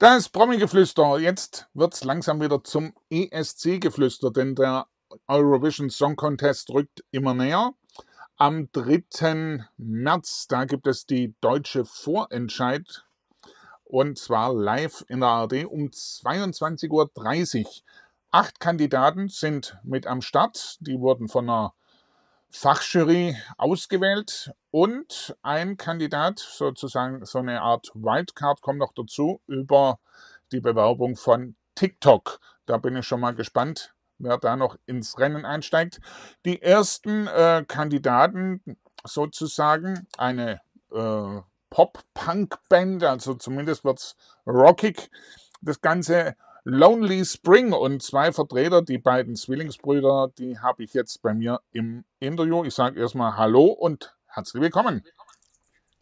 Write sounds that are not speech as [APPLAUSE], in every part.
Das Promi-Geflüster. Jetzt wird es langsam wieder zum ESC-Geflüster, denn der Eurovision Song Contest rückt immer näher. Am 3. März, da gibt es die deutsche Vorentscheid und zwar live in der ARD um 22.30 Uhr. Acht Kandidaten sind mit am Start. Die wurden von einer Fachjury ausgewählt und ein Kandidat, sozusagen so eine Art Wildcard, kommt noch dazu über die Bewerbung von TikTok. Da bin ich schon mal gespannt, wer da noch ins Rennen einsteigt. Die ersten äh, Kandidaten sozusagen, eine äh, Pop-Punk-Band, also zumindest wird es rockig. Das Ganze Lonely Spring und zwei Vertreter, die beiden Zwillingsbrüder, die habe ich jetzt bei mir im Interview. Ich sage erstmal Hallo und herzlich willkommen.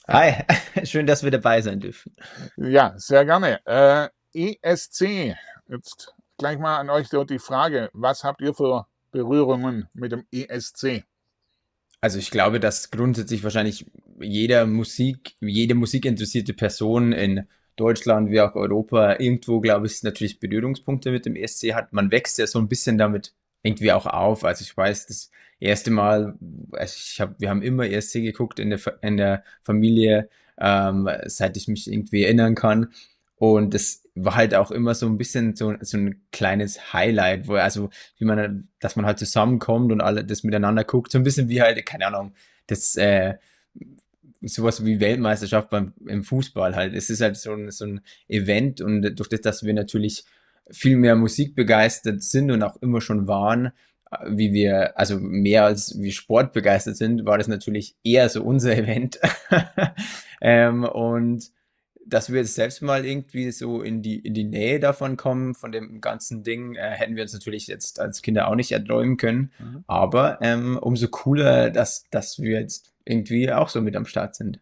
Hi, [LAUGHS] schön, dass wir dabei sein dürfen. Ja, sehr gerne. Äh, ESC, jetzt gleich mal an euch die Frage, was habt ihr für Berührungen mit dem ESC? Also ich glaube, dass grundsätzlich wahrscheinlich jeder Musik, jede musikinteressierte Person in Deutschland wie auch Europa irgendwo, glaube ich, natürlich Berührungspunkte mit dem ESC hat. Man wächst ja so ein bisschen damit irgendwie auch auf. Also ich weiß, das erste Mal, also hab, wir haben immer ESC geguckt in der, in der Familie, ähm, seit ich mich irgendwie erinnern kann. Und das war halt auch immer so ein bisschen so, so ein kleines Highlight, wo also, wie man, dass man halt zusammenkommt und alle das miteinander guckt, so ein bisschen wie halt, keine Ahnung, das, äh, sowas wie Weltmeisterschaft beim, im Fußball halt. Es ist halt so ein, so ein Event und durch das, dass wir natürlich viel mehr Musik begeistert sind und auch immer schon waren, wie wir, also mehr als wie Sport begeistert sind, war das natürlich eher so unser [LAUGHS] Event. ähm, und dass wir jetzt selbst mal irgendwie so in die, in die Nähe davon kommen, von dem ganzen Ding, äh, hätten wir uns natürlich jetzt als Kinder auch nicht erträumen können. Mhm. Aber ähm, umso cooler, dass, dass wir jetzt irgendwie auch so mit am Start sind.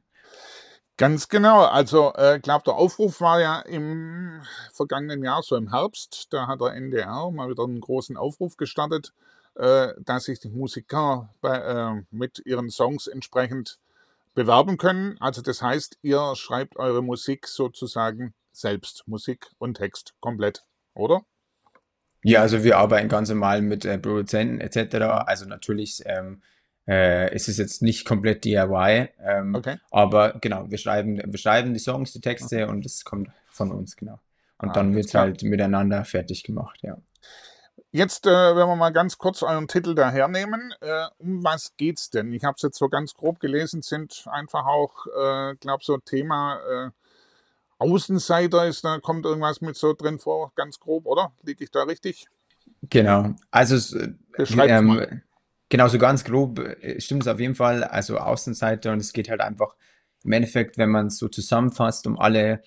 Ganz genau. Also, äh, glaube der Aufruf war ja im vergangenen Jahr, so im Herbst. Da hat der NDR mal wieder einen großen Aufruf gestartet, dass sich die Musiker bei, äh, mit ihren Songs entsprechend bewerben können. Also, das heißt, ihr schreibt eure Musik sozusagen selbst, Musik und Text komplett, oder? Ja, also wir arbeiten ganz normal mit äh, Produzenten etc. Also natürlich ähm, äh, es ist jetzt nicht komplett DIY, ähm, okay. aber genau, wir schreiben, wir schreiben die Songs, die Texte okay. und es kommt von uns, genau. Und ah, dann wird es halt miteinander fertig gemacht, ja. Jetzt, äh, wenn wir mal ganz kurz euren Titel dahernehmen, äh, um was geht's denn? Ich habe es jetzt so ganz grob gelesen, sind einfach auch, äh, glaube so Thema äh, Außenseiter ist, da kommt irgendwas mit so drin vor, ganz grob, oder? Liege ich da richtig? Genau. Also ähm, Genau, so ganz grob äh, stimmt es auf jeden Fall. Also Außenseiter und es geht halt einfach im Endeffekt, wenn man es so zusammenfasst, um alle,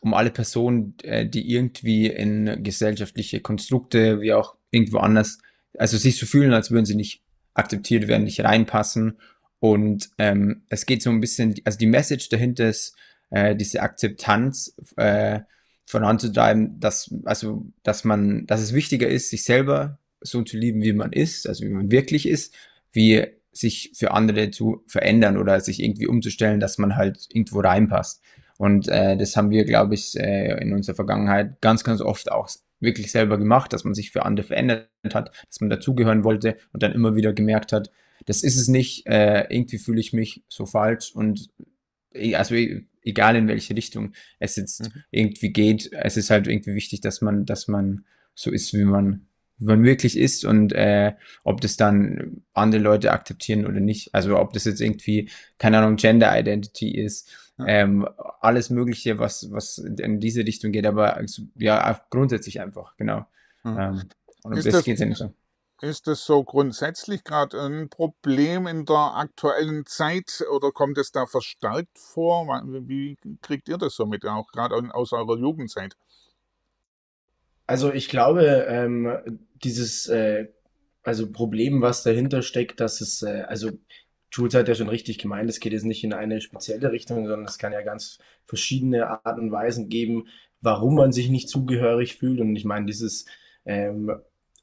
um alle Personen, äh, die irgendwie in gesellschaftliche Konstrukte wie auch irgendwo anders, also sich so fühlen, als würden sie nicht akzeptiert werden, nicht reinpassen. Und ähm, es geht so ein bisschen, also die Message dahinter ist, äh, diese Akzeptanz äh, voranzutreiben, dass, also, dass man, dass es wichtiger ist, sich selber so zu lieben, wie man ist, also wie man wirklich ist, wie sich für andere zu verändern oder sich irgendwie umzustellen, dass man halt irgendwo reinpasst. Und äh, das haben wir, glaube ich, äh, in unserer Vergangenheit ganz, ganz oft auch wirklich selber gemacht, dass man sich für andere verändert hat, dass man dazugehören wollte und dann immer wieder gemerkt hat, das ist es nicht, äh, irgendwie fühle ich mich so falsch und e, also e, egal in welche Richtung es jetzt mhm. irgendwie geht, es ist halt irgendwie wichtig, dass man, dass man so ist, wie man man wirklich ist und äh, ob das dann andere Leute akzeptieren oder nicht. Also ob das jetzt irgendwie, keine Ahnung, Gender Identity ist, ja. ähm, alles Mögliche, was, was in diese Richtung geht, aber ja, grundsätzlich einfach, genau. Ja. Ähm, und ist das, ja nicht so. Ist das so grundsätzlich gerade ein Problem in der aktuellen Zeit oder kommt es da verstärkt vor? Wie kriegt ihr das so mit, auch gerade aus eurer Jugendzeit? Also ich glaube, ähm, dieses äh, also Problem, was dahinter steckt, dass es, äh, also Jules hat ja schon richtig gemeint, es geht jetzt nicht in eine spezielle Richtung, sondern es kann ja ganz verschiedene Arten und Weisen geben, warum man sich nicht zugehörig fühlt. Und ich meine, dieses, ähm,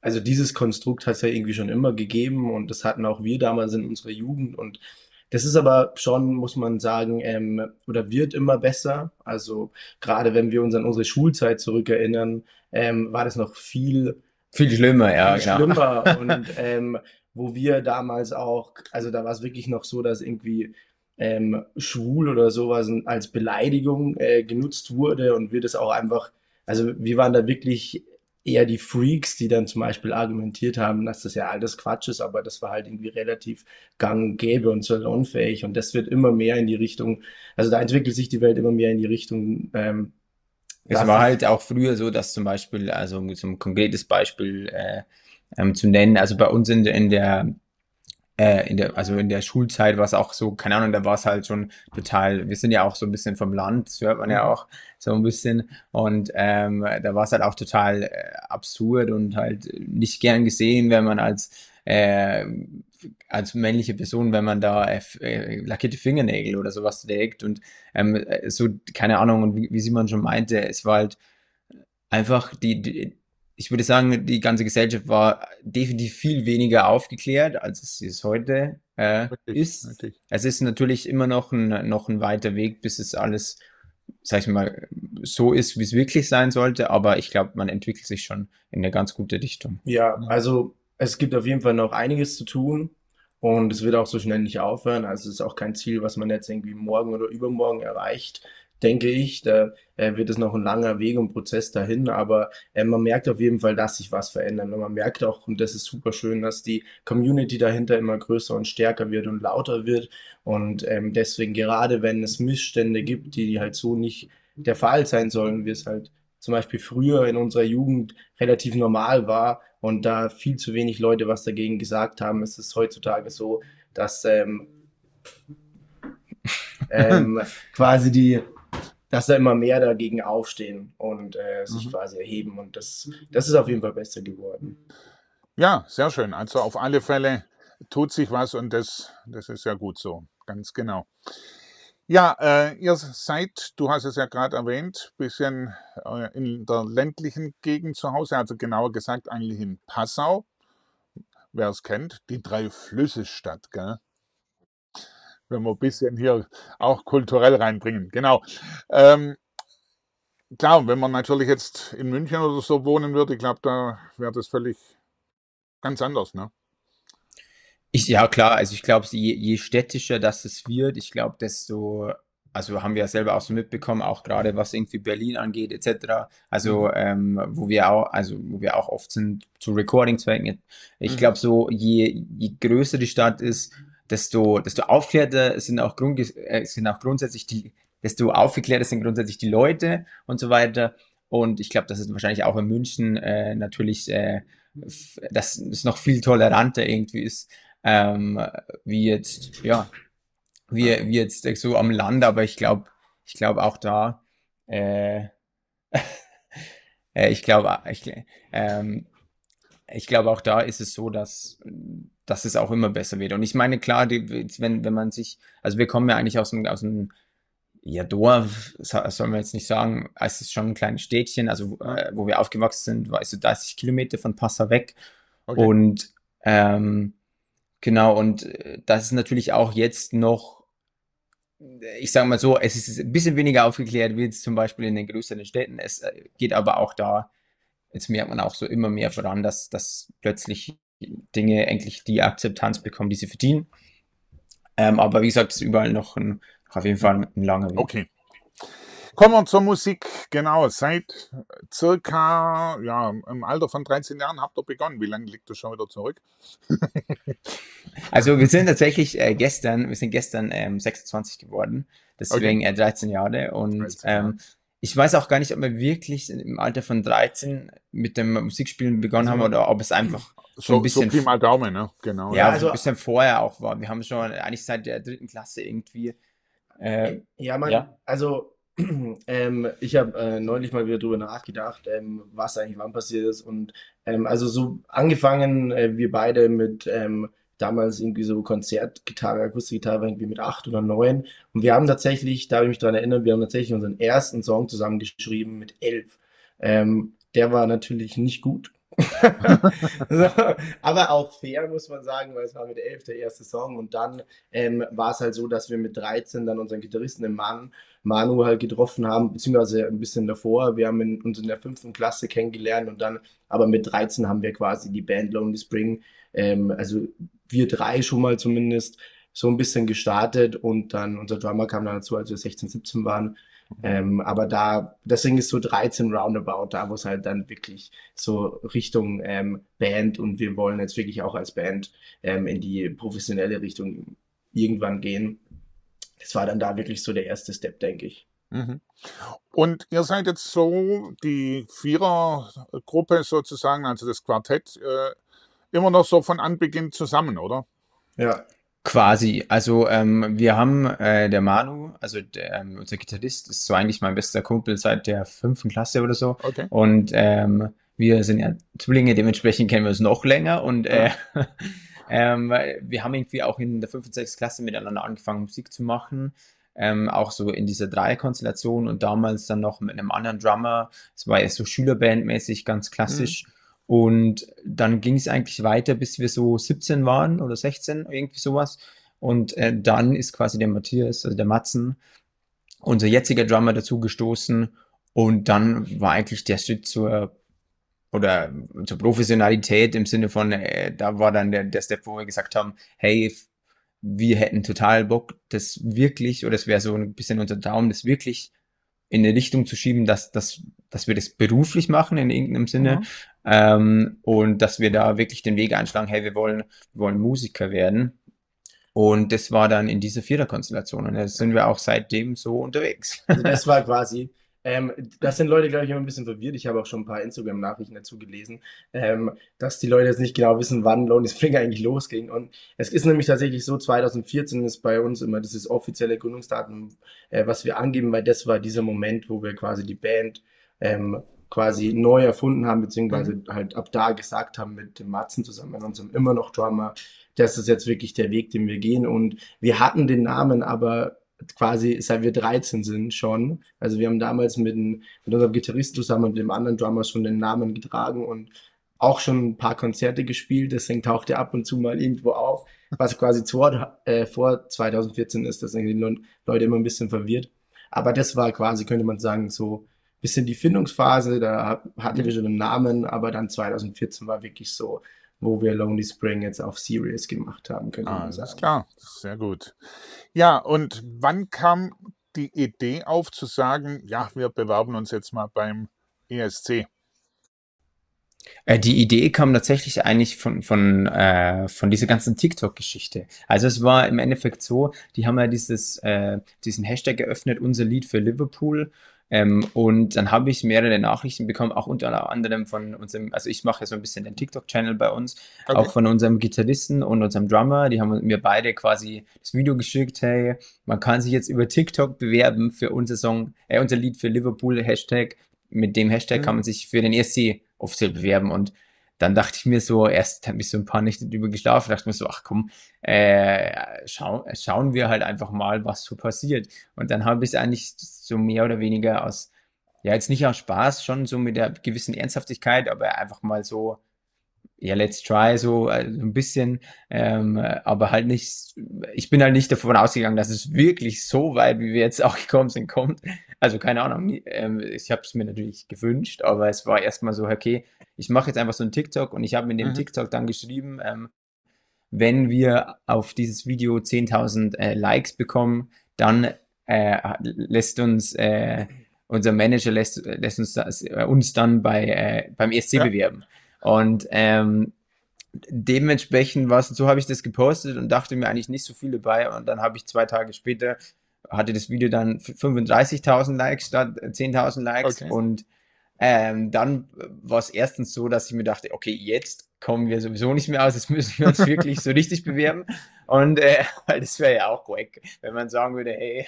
also dieses Konstrukt hat es ja irgendwie schon immer gegeben und das hatten auch wir damals in unserer Jugend und das ist aber schon, muss man sagen, ähm, oder wird immer besser. Also gerade wenn wir uns an unsere Schulzeit zurückerinnern, ähm, war das noch viel, viel schlimmer, ja, viel genau. schlimmer. [LAUGHS] Und ähm, wo wir damals auch, also da war es wirklich noch so, dass irgendwie ähm, schwul oder sowas als Beleidigung äh, genutzt wurde und wir das auch einfach, also wir waren da wirklich eher die Freaks, die dann zum Beispiel argumentiert haben, dass das ja alles Quatsch ist, aber das war halt irgendwie relativ gang gäbe und salonfähig und das wird immer mehr in die Richtung, also da entwickelt sich die Welt immer mehr in die Richtung. Ähm, es war halt auch früher so, dass zum Beispiel, also um so ein konkretes Beispiel äh, ähm, zu nennen, also bei uns in, in der äh, in der, also in der Schulzeit war es auch so, keine Ahnung, da war es halt schon total, wir sind ja auch so ein bisschen vom Land, das hört man ja mhm. auch so ein bisschen. Und ähm, da war es halt auch total äh, absurd und halt nicht gern gesehen, wenn man als äh, als männliche Person, wenn man da äh, äh lackierte Fingernägel oder sowas trägt und ähm, so, keine Ahnung, und wie, wie Simon schon meinte, es war halt einfach die, die ich würde sagen, die ganze Gesellschaft war definitiv viel weniger aufgeklärt, als es heute äh, ist. Richtig. Es ist natürlich immer noch ein, noch ein weiter Weg, bis es alles, sag ich mal, so ist, wie es wirklich sein sollte. Aber ich glaube, man entwickelt sich schon in eine ganz gute Richtung. Ja, also es gibt auf jeden Fall noch einiges zu tun. Und es wird auch so schnell nicht aufhören. Also es ist auch kein Ziel, was man jetzt irgendwie morgen oder übermorgen erreicht denke ich. Da äh, wird es noch ein langer Weg und Prozess dahin, aber äh, man merkt auf jeden Fall, dass sich was verändert. Und man merkt auch, und das ist super schön, dass die Community dahinter immer größer und stärker wird und lauter wird. Und ähm, deswegen, gerade wenn es Missstände gibt, die halt so nicht der Fall sein sollen, wie es halt zum Beispiel früher in unserer Jugend relativ normal war und da viel zu wenig Leute was dagegen gesagt haben, ist es heutzutage so, dass ähm, [LAUGHS] ähm, quasi die dass da immer mehr dagegen aufstehen und äh, sich mhm. quasi erheben. Und das, das ist auf jeden Fall besser geworden. Ja, sehr schön. Also auf alle Fälle tut sich was und das, das ist ja gut so. Ganz genau. Ja, äh, ihr seid, du hast es ja gerade erwähnt, bisschen äh, in der ländlichen Gegend zu Hause, also genauer gesagt eigentlich in Passau. Wer es kennt, die drei Flüsse Stadt, gell? Wenn wir ein bisschen hier auch kulturell reinbringen. Genau. Ähm, klar, wenn man natürlich jetzt in München oder so wohnen würde, ich glaube, da wäre das völlig ganz anders, ne? Ich, ja, klar, also ich glaube, je, je städtischer das es wird, ich glaube, desto, also haben wir ja selber auch so mitbekommen, auch gerade was irgendwie Berlin angeht, etc. Also, mhm. ähm, wo wir auch, also wo wir auch oft sind zu Recording-Zwecken. Ich mhm. glaube, so je, je größer die Stadt ist, desto, desto aufklärter sind auch, Grund, äh, sind auch grundsätzlich die, desto aufgeklärter sind grundsätzlich die Leute und so weiter. Und ich glaube, dass es wahrscheinlich auch in München äh, natürlich, äh, dass es noch viel toleranter irgendwie ist, ähm, wie jetzt, ja, wie, wie jetzt so am Land, aber ich glaube, ich glaube auch da, äh, [LAUGHS] äh ich glaube, ich, ähm, ich glaube auch da ist es so, dass dass es auch immer besser wird. Und ich meine, klar, die, wenn, wenn man sich, also wir kommen ja eigentlich aus einem, aus einem ja, Dorf, soll man jetzt nicht sagen, es ist schon ein kleines Städtchen, also äh, wo wir aufgewachsen sind, war so 30 Kilometer von Passau weg. Okay. Und ähm, genau, und äh, das ist natürlich auch jetzt noch, ich sage mal so, es ist ein bisschen weniger aufgeklärt wie jetzt zum Beispiel in den größeren Städten. Es äh, geht aber auch da, jetzt merkt man auch so immer mehr voran, dass, dass plötzlich Dinge endlich die Akzeptanz bekommen, die sie verdienen. Ähm, aber wie gesagt, es ist überall noch, ein, auf jeden Fall ein langer Weg. Okay. Kommen wir zur Musik. Genau, seit circa ja, im Alter von 13 Jahren habt ihr begonnen. Wie lange liegt das schon wieder zurück? also wir sind [LAUGHS] tatsächlich äh, gestern, wir sind gestern ähm, 26 geworden, deswegen okay. äh, 13 Jahre. Und 13 Jahre. Ähm, ich weiß auch gar nicht, ob wir wirklich im Alter von 13 mit dem Musikspielen begonnen also, haben oder ob es einfach [CLEARS THROAT] so, ein bisschen. So mal Daumen, ne? Genau. Ja, ja. also ein bisschen vorher auch war. Wir haben schon eigentlich seit der dritten Klasse irgendwie. Äh, ja, man, ja? also [CLEARS THROAT] ähm, ich habe äh, neulich mal wieder drüber nachgedacht, ähm, was eigentlich wann passiert ist. Und ähm, also so angefangen, äh, wir beide mit ähm, damals irgendwie so Konzertgitarre, Akustikgitarre irgendwie mit acht oder neun. Und wir haben tatsächlich, da habe ich mich dran erinnert, wir haben tatsächlich unseren ersten Song zusammengeschrieben mit elf. Ähm, der war natürlich nicht gut [LAUGHS] so, aber auch fair, muss man sagen, weil es war mit 11 der erste Song und dann ähm, war es halt so, dass wir mit 13 dann unseren Gitarristen im Mann, Manu halt getroffen haben, beziehungsweise ein bisschen davor. Wir haben in, uns in der fünften Klasse kennengelernt und dann, aber mit 13 haben wir quasi die Band Lonely Spring, ähm, also wir drei schon mal zumindest, so ein bisschen gestartet und dann unser Drummer kam dann dazu, als wir 16, 17 waren. Ähm, aber da, deswegen ist so 13 Roundabout, da wo es halt dann wirklich so Richtung ähm, Band und wir wollen jetzt wirklich auch als Band ähm, in die professionelle Richtung irgendwann gehen. Das war dann da wirklich so der erste Step, denke ich. Mhm. Und ihr seid jetzt so die Vierergruppe sozusagen, also das Quartett, äh, immer noch so von Anbeginn zusammen, oder? Ja. Quasi. Also ähm, wir haben äh, der Manu, also der, ähm, unser Gitarrist, ist so eigentlich mein bester Kumpel seit der fünften Klasse oder so. Okay. Und ähm, wir sind ja Zwillinge, dementsprechend kennen wir uns noch länger. Und äh, [LAUGHS] ähm, wir haben irgendwie auch in der fünften, sechsten Klasse miteinander angefangen, Musik zu machen. Ähm, auch so in dieser Dreierkonstellation und damals dann noch mit einem anderen Drummer. Es war ja so Schülerbandmäßig, ganz klassisch. Mhm. Und dann ging es eigentlich weiter, bis wir so 17 waren oder 16, irgendwie sowas. Und äh, dann ist quasi der Matthias, also der Matzen, unser jetziger Drummer dazu gestoßen. Und dann war eigentlich der Schritt zur oder zur Professionalität im Sinne von, äh, da war dann der, der Step, wo wir gesagt haben, hey, wir hätten total Bock, das wirklich, oder es wäre so ein bisschen unser Traum, das wirklich in eine Richtung zu schieben, dass, dass, dass wir das beruflich machen in irgendeinem Sinne. Mhm. Ähm, und dass wir da wirklich den Weg einschlagen, hey, wir wollen, wir wollen Musiker werden. Und das war dann in dieser Viererkonstellation. Und da sind wir auch seitdem so unterwegs. Also das [LAUGHS] war quasi ähm, das sind Leute, glaube ich, immer ein bisschen verwirrt. Ich habe auch schon ein paar Instagram-Nachrichten dazu gelesen, ähm, dass die Leute jetzt nicht genau wissen, wann Lonely Spring eigentlich losging. Und es ist nämlich tatsächlich so, 2014 ist bei uns immer dieses offizielle Gründungsdatum, äh, was wir angeben, weil das war dieser Moment, wo wir quasi die Band ähm, quasi neu erfunden haben, beziehungsweise mhm. halt ab da gesagt haben mit dem Matzen zusammen, unserem immer noch Drummer, das ist jetzt wirklich der Weg, den wir gehen. Und wir hatten den Namen aber quasi seit wir 13 sind schon. Also wir haben damals mit, mit unserem Gitarrist zusammen und dem anderen Drummer schon den Namen getragen und auch schon ein paar Konzerte gespielt. Deswegen taucht er ab und zu mal irgendwo auf, was quasi vor, äh, vor 2014 ist. Deswegen sind die Leute immer ein bisschen verwirrt. Aber das war quasi, könnte man sagen, so ein bisschen die Findungsphase. Da hatten wir schon einen Namen, aber dann 2014 war wirklich so, wo wir Lonely Spring jetzt auf Serious gemacht haben, könnte ah, man sagen. Alles klar, sehr gut. Ja, und wann kam die Idee auf zu sagen, ja, wir bewerben uns jetzt mal beim ESC? Äh, die Idee kam tatsächlich eigentlich von, von, äh, von dieser ganzen TikTok-Geschichte. Also es war im Endeffekt so, die haben ja dieses, äh, diesen Hashtag geöffnet, unser Lied für Liverpool. Ähm, und dann habe ich mehrere Nachrichten bekommen, auch unter anderem von unserem, also ich mache ja so ein bisschen den TikTok-Channel bei uns, okay. auch von unserem Gitarristen und unserem Drummer. Die haben mir beide quasi das Video geschickt, hey, man kann sich jetzt über TikTok bewerben für unser Song, äh, unser Lied für Liverpool, Hashtag. Mit dem Hashtag mhm. kann man sich für den ESC offiziell bewerben und dann dachte ich mir so, erst habe ich so ein paar Nächte drüber geschlafen, dachte mir so, ach komm, äh, schau, schauen wir halt einfach mal, was so passiert. Und dann habe ich es eigentlich so mehr oder weniger aus, ja, jetzt nicht aus Spaß, schon so mit der gewissen Ernsthaftigkeit, aber einfach mal so, ja, let's try, so äh, ein bisschen, ähm, aber halt nicht, ich bin halt nicht davon ausgegangen, dass es wirklich so weit, wie wir jetzt [LAUGHS] auch gekommen sind, kommt. Also keine Ahnung, ähm, ich habe es mir natürlich gewünscht, aber es war erstmal so, okay, ich mache jetzt einfach so ein TikTok und ich habe mit dem mhm. TikTok dann geschrieben, ähm, wenn wir auf dieses Video 10.000 äh, Likes bekommen, dann äh, lässt uns äh, unser Manager lässt, lässt uns das, äh, uns dann bei äh, beim ESC ja. bewerben. Und ähm, dementsprechend war es, so habe ich das gepostet und dachte mir eigentlich nicht so viel dabei. Und dann habe ich zwei Tage später, hatte das Video dann 35.000 Likes statt 10.000 Likes. Okay. Und ähm, dann war es erstens so, dass ich mir dachte, okay, jetzt kommen wir sowieso nicht mehr aus, jetzt müssen wir uns wirklich so richtig bewerben. [LAUGHS] Und äh, weil das wäre ja auch wack, wenn man sagen würde, hey,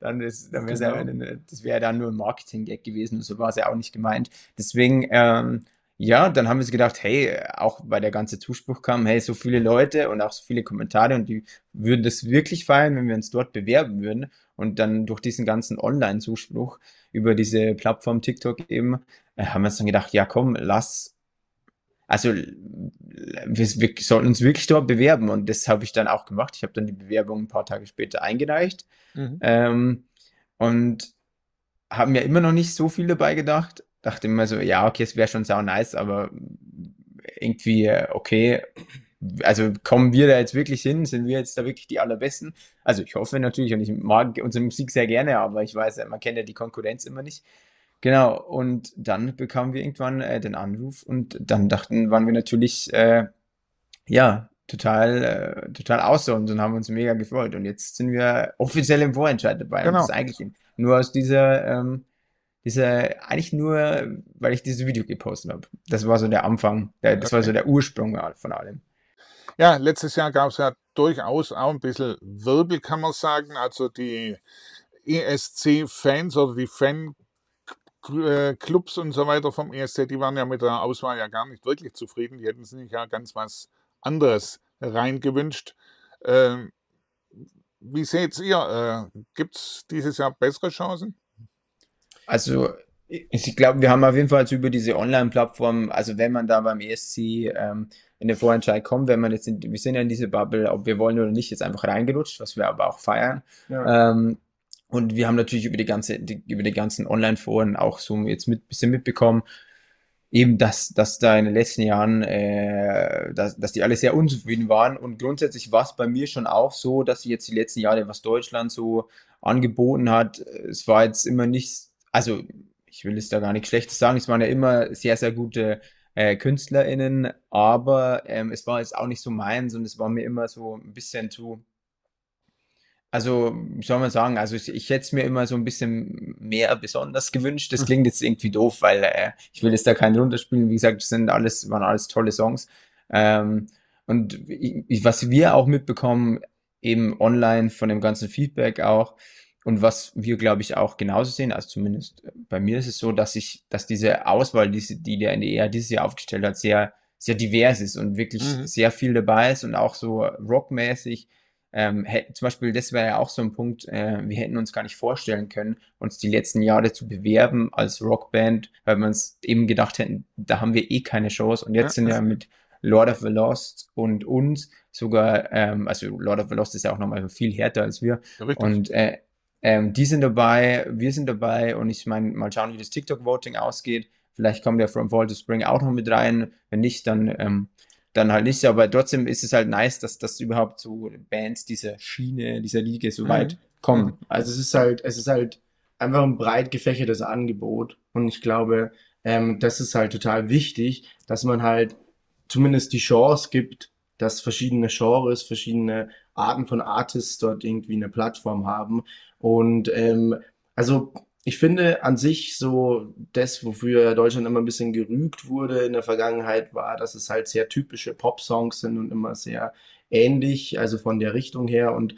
dann, ist, dann wäre genau. ja, das wäre dann nur ein Marketing-Gag gewesen und so war es ja auch nicht gemeint. Deswegen ähm, ja, dann haben wir uns gedacht, hey, auch weil der ganze Zuspruch kam, hey, so viele Leute und auch so viele Kommentare und die würden das wirklich feiern, wenn wir uns dort bewerben würden. Und dann durch diesen ganzen Online-Zuspruch über diese Plattform TikTok eben, äh, haben wir uns dann gedacht, ja komm, lass also wir, wir sollten uns wirklich dort bewerben und das habe ich dann auch gemacht. Ich habe dann die Bewerbung ein paar Tage später eingereicht mhm. ähm, und habe mir immer noch nicht so viel dabei gedacht. Dachte immer so, ja, okay, es wäre schon sau nice, aber irgendwie, okay, also kommen wir da jetzt wirklich hin? Sind wir jetzt da wirklich die Allerbesten? Also ich hoffe natürlich und ich mag unsere Musik sehr gerne, aber ich weiß, man kennt ja die Konkurrenz immer nicht. Genau, und dann bekamen wir irgendwann äh, den Anruf und dann dachten, waren wir natürlich, äh, ja, total, äh, total außer uns und haben uns mega gefreut. Und jetzt sind wir offiziell im Vorentscheid dabei. Genau. Und das ist eigentlich nur aus dieser, ähm, dieser, eigentlich nur, weil ich dieses Video gepostet habe. Das war so der Anfang, der, das okay. war so der Ursprung von allem. Ja, letztes Jahr gab es ja durchaus auch ein bisschen Wirbel, kann man sagen. Also die ESC-Fans oder die Fan äh, Clubs und so weiter vom ESC, die waren ja mit der Auswahl ja gar nicht wirklich zufrieden. Die hätten sich ja ganz was anderes reingewünscht. Ähm, wie seht ihr, äh, gibt es dieses Jahr bessere Chancen? Also ich glaube, wir haben auf jeden Fall über diese Online-Plattform, also wenn man da beim ESC ähm, in den Vorentscheid kommt, wenn man jetzt, in, wir sind ja in diese Bubble, ob wir wollen oder nicht, jetzt einfach reingerutscht, was wir aber auch feiern. Ja. Ähm, und wir haben natürlich über die ganze, die, über die ganzen Online-Foren auch so jetzt mit bisschen mitbekommen, eben, dass, dass da in den letzten Jahren, äh, dass, dass die alle sehr unzufrieden waren. Und grundsätzlich war es bei mir schon auch so, dass jetzt die letzten Jahre, was Deutschland so angeboten hat, es war jetzt immer nicht, also ich will es da gar nicht Schlechtes sagen, es waren ja immer sehr, sehr gute äh, KünstlerInnen, aber ähm, es war jetzt auch nicht so meins und es war mir immer so ein bisschen zu, also, soll man sagen, also ich, ich hätte es mir immer so ein bisschen mehr besonders gewünscht. Das klingt jetzt irgendwie doof, weil äh, ich will jetzt da keinen runterspielen. Wie gesagt, das sind alles, waren alles tolle Songs. Ähm, und ich, was wir auch mitbekommen, eben online von dem ganzen Feedback auch, und was wir, glaube ich, auch genauso sehen, also zumindest bei mir ist es so, dass ich, dass diese Auswahl, die, die der NDR dieses Jahr aufgestellt hat, sehr, sehr divers ist und wirklich mhm. sehr viel dabei ist und auch so rockmäßig ähm, zum Beispiel, das wäre ja auch so ein Punkt, äh, wir hätten uns gar nicht vorstellen können, uns die letzten Jahre zu bewerben als Rockband, weil wir uns eben gedacht hätten, da haben wir eh keine Chance. Und jetzt ja, sind ja mit Lord of the Lost und uns sogar, ähm, also Lord of the Lost ist ja auch nochmal viel härter als wir. Ja, und äh, ähm, die sind dabei, wir sind dabei und ich meine, mal schauen, wie das TikTok-Voting ausgeht. Vielleicht kommt der From Fall to Spring auch noch mit rein. Wenn nicht, dann ähm, dann halt nicht. Aber trotzdem ist es halt nice, dass das überhaupt so Bands dieser Schiene, dieser Liga so weit mhm. kommen. Mhm. Also es ist halt, es ist halt einfach ein breit gefächertes Angebot. Und ich glaube, ähm, das ist halt total wichtig, dass man halt zumindest die Chance gibt, dass verschiedene Genres, verschiedene Arten von Artists dort irgendwie eine Plattform haben. Und ähm, also ich finde an sich so das, wofür Deutschland immer ein bisschen gerügt wurde in der Vergangenheit, war, dass es halt sehr typische Pop-Songs sind und immer sehr ähnlich, also von der Richtung her. Und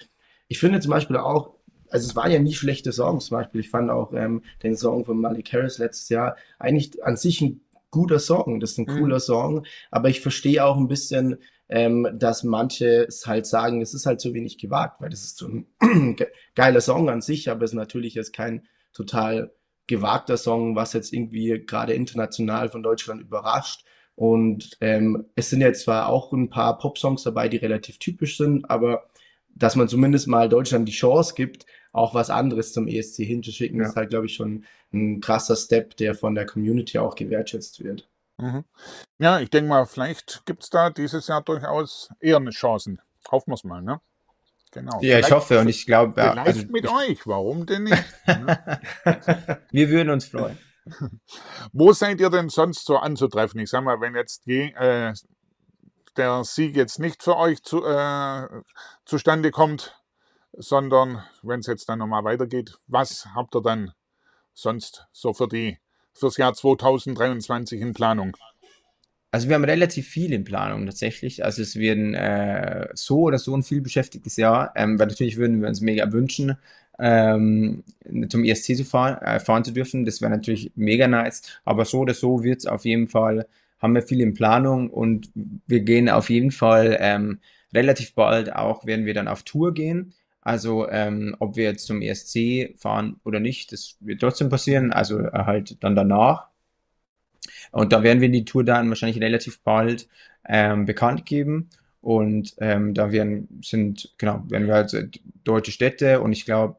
ich finde zum Beispiel auch, also es waren ja nie schlechte Songs. Zum Beispiel, ich fand auch ähm, den Song von Malik Harris letztes Jahr eigentlich an sich ein guter Song. Das ist ein mhm. cooler Song. Aber ich verstehe auch ein bisschen, ähm, dass manche es halt sagen, es ist halt zu wenig gewagt, weil das ist so ein [CLEARS THROAT] geiler Song an sich, aber es ist natürlich jetzt kein total gewagter Song, was jetzt irgendwie gerade international von Deutschland überrascht. Und ähm, es sind jetzt zwar auch ein paar Pop-Songs dabei, die relativ typisch sind, aber dass man zumindest mal Deutschland die Chance gibt, auch was anderes zum ESC hinzuschicken, ja. ist halt, glaube ich, schon ein krasser Step, der von der Community auch gewertschätzt wird. Mhm. Ja, ich denke mal, vielleicht gibt es da dieses Jahr durchaus eher eine Chancen. Hoffen wir es mal, ne? Genau. Ja, ich hoffe und ich glaube. Ja, vielleicht also, mit euch, warum denn [LAUGHS] nicht? Ne? Wir würden uns freuen. [LAUGHS] Wo seid ihr denn sonst so anzutreffen? Ich sag mal, wenn jetzt die, äh, der Sieg jetzt nicht für euch zu, äh, zustande kommt, sondern wenn es jetzt dann nochmal weitergeht, was habt ihr dann sonst so für die fürs Jahr 2023 in Planung? Also wir haben relativ viel in Planung tatsächlich. Also es werden äh, so oder so ein viel beschäftigtes Jahr, ähm, weil natürlich würden wir uns mega wünschen, ähm, zum ESC zu fahren, äh, fahren zu dürfen. Das wäre natürlich mega nice. Aber so oder so wird es auf jeden Fall, haben wir viel in Planung und wir gehen auf jeden Fall ähm, relativ bald auch, werden wir dann auf Tour gehen. Also ähm, ob wir jetzt zum ESC fahren oder nicht, das wird trotzdem passieren. Also äh, halt dann danach. Und da werden wir die Tour dann wahrscheinlich relativ bald ähm, bekannt geben. Und ähm, da werden, sind, genau, werden wir halt deutsche Städte und ich glaube,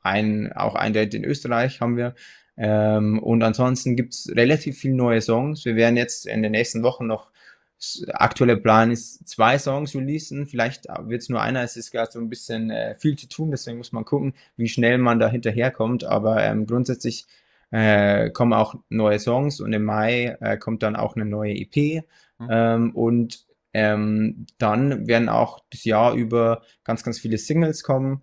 ein, auch ein Date in Österreich haben wir. Ähm, und ansonsten gibt es relativ viele neue Songs. Wir werden jetzt in den nächsten Wochen noch, aktueller Plan ist, zwei Songs releasen. Vielleicht wird es nur einer. Es ist gerade so ein bisschen äh, viel zu tun, deswegen muss man gucken, wie schnell man da hinterherkommt. Aber ähm, grundsätzlich äh, kommen auch neue Songs und im Mai äh, kommt dann auch eine neue EP. Mhm. Ähm, und ähm, dann werden auch das Jahr über ganz, ganz viele Singles kommen,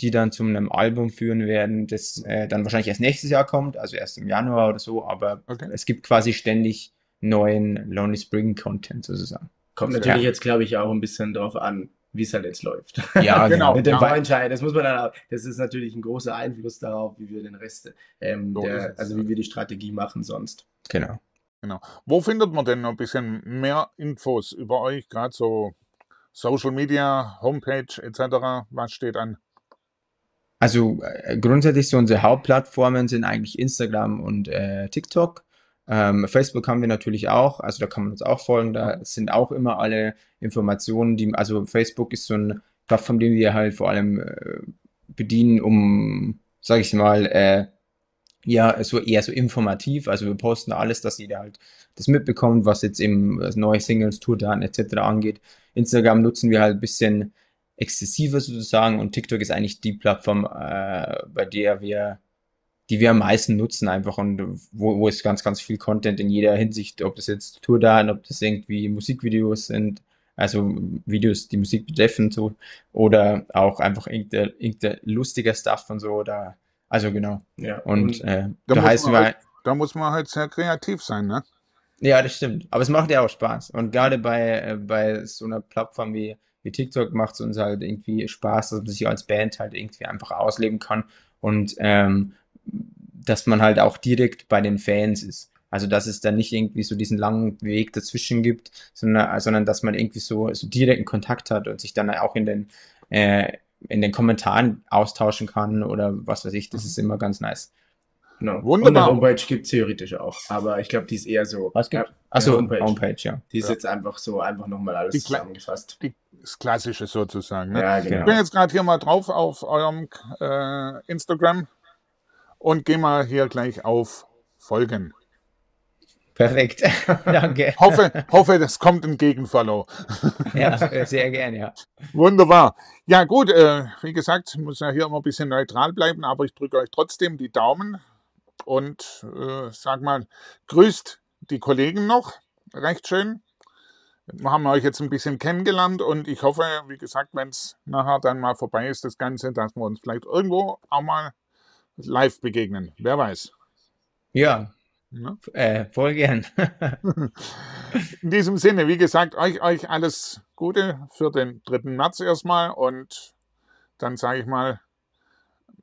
die dann zu einem Album führen werden, das äh, dann wahrscheinlich erst nächstes Jahr kommt, also erst im Januar oder so, aber okay. es gibt quasi ständig neuen Lonely Spring Content sozusagen. Kommt natürlich ja. jetzt, glaube ich, auch ein bisschen drauf an, wie es halt jetzt läuft. Ja, [LAUGHS] genau. Mit dem ja. Vorentscheid, das muss man dann auch, das ist natürlich ein großer Einfluss darauf, wie wir den Rest, ähm, so der, also wie wir die Strategie machen sonst. Genau. Genau. Wo findet man denn noch ein bisschen mehr Infos über euch, gerade so Social Media, Homepage etc.? Was steht an? Also äh, grundsätzlich so unsere Hauptplattformen sind eigentlich Instagram und äh, TikTok. Ähm, Facebook haben wir natürlich auch, also da kann man uns auch folgen, da sind auch immer alle Informationen, die, also Facebook ist so eine Plattform, die wir halt vor allem äh, bedienen, um, sage ich mal, äh, ja, so eher so informativ. Also wir posten alles, dass jeder halt das mitbekommt, was jetzt eben neue Singles, Tourdaten etc. angeht. Instagram nutzen wir halt ein bisschen exzessiver sozusagen und TikTok ist eigentlich die Plattform, äh, bei der wir, die wir am meisten nutzen einfach und wo, wo es ganz, ganz viel Content in jeder Hinsicht, ob das jetzt Tourdaten, ob das irgendwie Musikvideos sind, also Videos, die Musik betreffen so oder auch einfach irgendein, irgendein lustiger Stuff und so oder also genau. Ja. Und, äh, da, wir halt, da muss man halt sehr kreativ sein, ne? Ja, das stimmt. Aber es macht ja auch Spaß. Und gerade bei, äh, bei so einer Plattform wie, wie TikTok macht es uns halt irgendwie Spaß, dass man sich als Band halt irgendwie einfach ausleben kann und ähm, dass man halt auch direkt bei den Fans ist. Also dass es da nicht irgendwie so diesen langen Weg dazwischen gibt, sondern, sondern dass man irgendwie so, so direkten Kontakt hat und sich dann auch in den äh, in den Kommentaren austauschen kann oder was weiß ich, das ist immer ganz nice. Genau. Wunderbar. Und eine Homepage gibt es theoretisch auch, aber ich glaube, die ist eher so. Was gibt? Achso, Homepage. Homepage, ja. Die ist ja. jetzt einfach so, einfach nochmal alles die zusammengefasst. Die, das Klassische sozusagen. Ne? Ja, genau. Ich bin jetzt gerade hier mal drauf auf eurem äh, Instagram und gehe mal hier gleich auf Folgen. Perfekt, [LAUGHS] danke. hoffe, hoffe, das kommt ein Gegenfollow. [LAUGHS] ja, sehr gerne, ja. Wunderbar. Ja, gut, äh, wie gesagt, muss ja hier immer ein bisschen neutral bleiben, aber ich drücke euch trotzdem die Daumen und äh, sag mal, grüßt die Kollegen noch. Recht schön. Wir haben euch jetzt ein bisschen kennengelernt und ich hoffe, wie gesagt, wenn es nachher dann mal vorbei ist, das Ganze, dass wir uns vielleicht irgendwo auch mal live begegnen. Wer weiß. Ja, Ne? Äh, voll gern. [LAUGHS] In diesem Sinne, wie gesagt, euch, euch alles Gute für den 3. März erstmal und dann sage ich mal,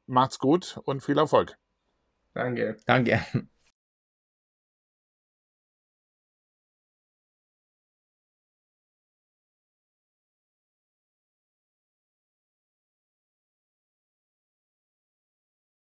macht's gut und viel Erfolg. Danke. Danke.